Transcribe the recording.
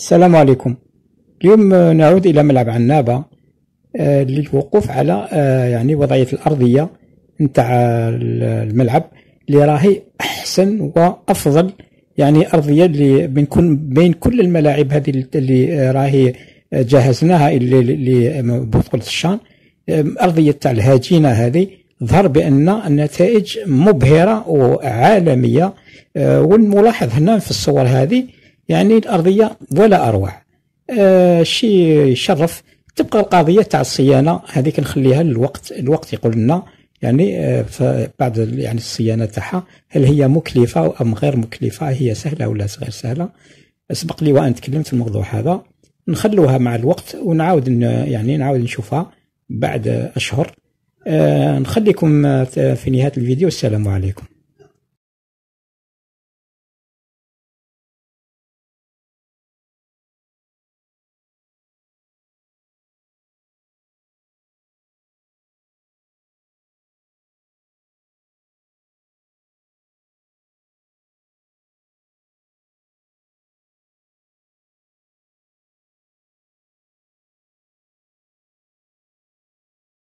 السلام عليكم. اليوم نعود إلى ملعب عنابة آه، للوقوف على آه، يعني وضعية الأرضية نتاع الملعب اللي راهي أحسن وأفضل يعني أرضية اللي بنكون بين كل الملاعب هذه اللي راهي جهزناها لبطولة الشان أرضية تاع الهاجينة هذه ظهر بأن النتائج مبهرة وعالمية آه، والملاحظ هنا في الصور هذه يعني الأرضية ولا أروع. آه شيء يشرف تبقى القضية تاع الصيانة هذيك نخليها للوقت الوقت يقول لنا يعني آه بعد يعني الصيانة تاعها هل هي مكلفة أم غير مكلفة هي سهلة ولا غير سهلة. سبق لي وان تكلمت في الموضوع هذا. نخلوها مع الوقت ونعاود يعني نعاود نشوفها بعد أشهر. آه نخليكم في نهاية الفيديو. السلام عليكم.